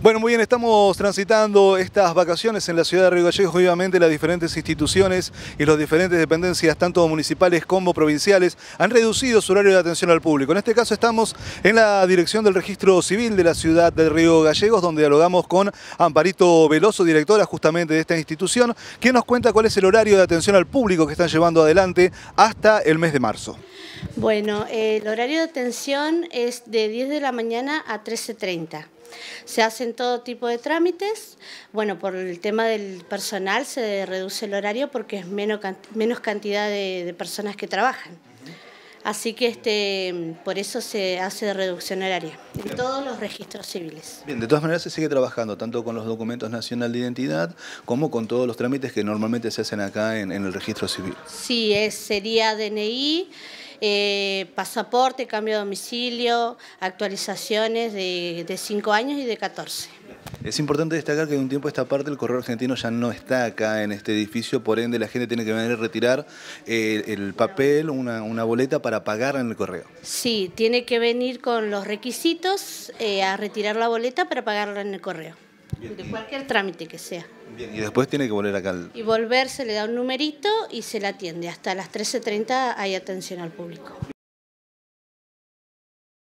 Bueno, muy bien, estamos transitando estas vacaciones en la ciudad de Río Gallegos. Obviamente las diferentes instituciones y las diferentes dependencias, tanto municipales como provinciales, han reducido su horario de atención al público. En este caso estamos en la dirección del registro civil de la ciudad de Río Gallegos, donde dialogamos con Amparito Veloso, directora justamente de esta institución, quien nos cuenta cuál es el horario de atención al público que están llevando adelante hasta el mes de marzo. Bueno, el horario de atención es de 10 de la mañana a 13.30. Se hacen todo tipo de trámites. Bueno, por el tema del personal se reduce el horario porque es menos, menos cantidad de, personas que trabajan. Así que este, por eso se hace reducción horaria en todos los registros civiles. Bien, de todas maneras se sigue trabajando tanto con los documentos nacional de identidad como con todos los trámites que normalmente se hacen acá en, el registro civil. Sí, es, sería DNI, eh, pasaporte, cambio de domicilio, actualizaciones de 5 años y de 14. Es importante destacar que de un tiempo a esta parte el correo argentino ya no está acá en este edificio, por ende la gente tiene que venir a retirar eh, el papel, una, boleta para pagar en el correo. Sí, tiene que venir con los requisitos eh, a retirar la boleta para pagarla en el correo, de cualquier trámite que sea. Bien, y después tiene que volver acá. Y volver, se le da un numerito y se le atiende. Hasta las 13.30 hay atención al público.